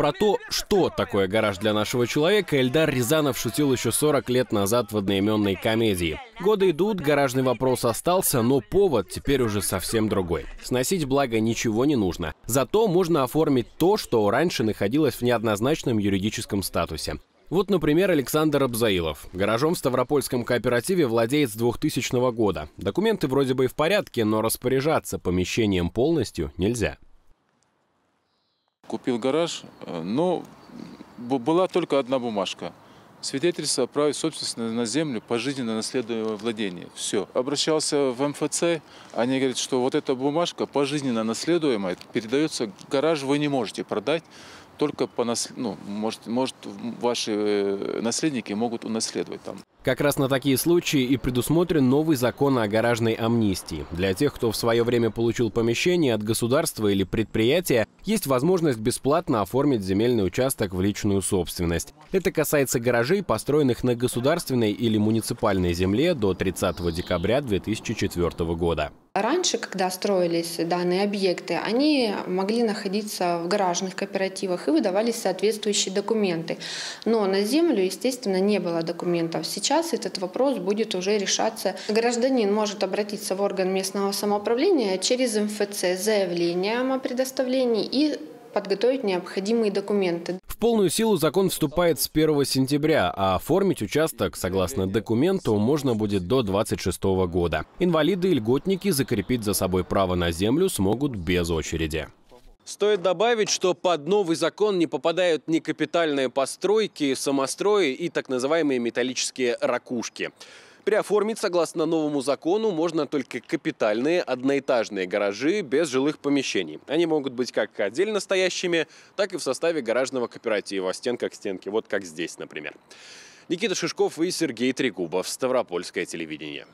Про то, что такое гараж для нашего человека, Эльдар Рязанов шутил еще 40 лет назад в одноименной комедии. Годы идут, гаражный вопрос остался, но повод теперь уже совсем другой. Сносить благо ничего не нужно. Зато можно оформить то, что раньше находилось в неоднозначном юридическом статусе. Вот, например, Александр Абзаилов. Гаражом в Ставропольском кооперативе владеет с 2000 года. Документы вроде бы и в порядке, но распоряжаться помещением полностью нельзя купил гараж, э, но была только одна бумажка. Свидетельство о праве собственности на землю, пожизненно наследуемое владение. Все. Обращался в МФЦ, они говорят, что вот эта бумажка пожизненно наследуемая, передается гараж, вы не можете продать, только по ну, может, может ваши э, наследники могут унаследовать там. Как раз на такие случаи и предусмотрен новый закон о гаражной амнистии. Для тех, кто в свое время получил помещение от государства или предприятия, есть возможность бесплатно оформить земельный участок в личную собственность. Это касается гаражей, построенных на государственной или муниципальной земле до 30 декабря 2004 года. Раньше, когда строились данные объекты, они могли находиться в гаражных кооперативах и выдавались соответствующие документы. Но на землю, естественно, не было документов. Сейчас этот вопрос будет уже решаться. Гражданин может обратиться в орган местного самоуправления через МФЦ с заявлением о предоставлении и подготовить необходимые документы. В полную силу закон вступает с 1 сентября, а оформить участок согласно документу можно будет до 26 года. Инвалиды и льготники закрепить за собой право на землю смогут без очереди. Стоит добавить, что под новый закон не попадают ни капитальные постройки, самострои и так называемые металлические ракушки. Переоформить, согласно новому закону, можно только капитальные одноэтажные гаражи без жилых помещений. Они могут быть как отдельно стоящими, так и в составе гаражного кооператива, стенка к стенке, вот как здесь, например. Никита Шишков и Сергей Трегубов, Ставропольское телевидение.